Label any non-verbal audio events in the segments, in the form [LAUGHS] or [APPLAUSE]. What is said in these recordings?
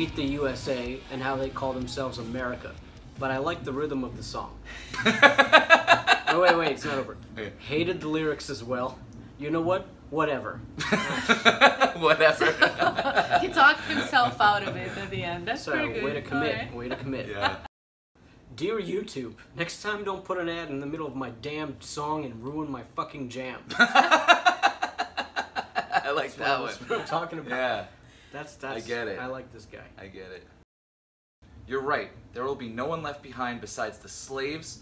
USA and how they call themselves America, but I like the rhythm of the song. [LAUGHS] oh wait, wait, it's not over. Okay. Hated the lyrics as well. You know what? Whatever. [LAUGHS] Whatever. [LAUGHS] he talked himself out of it at the end. That's So pretty good. way to commit. Alright. Way to commit. yeah. Dear YouTube, next time don't put an ad in the middle of my damn song and ruin my fucking jam. I like that one. That's I'm talking about. Yeah, That's that's. I get it. I like this guy. I get it. You're right. There will be no one left behind besides the slaves,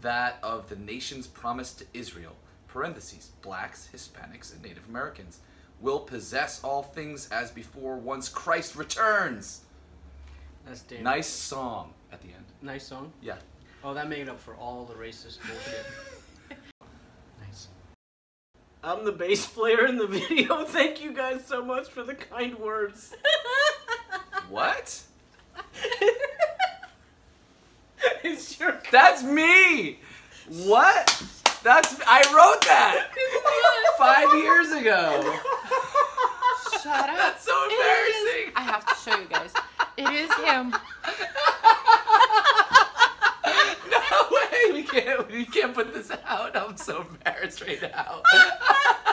that of the nations promised to Israel. Parentheses, blacks, Hispanics, and Native Americans will possess all things as before once Christ returns. That's damn. Nice song at the end. Nice song. Yeah. Oh, that made up for all the racist bullshit. [LAUGHS] nice. I'm the bass player in the [LAUGHS] video. Thank you guys so much for the kind words. What? [LAUGHS] it's your. [LAUGHS] That's me. What? That's I wrote that five years ago. Shut up. That's so embarrassing. can't, we can't put this out. I'm so embarrassed right now. [LAUGHS]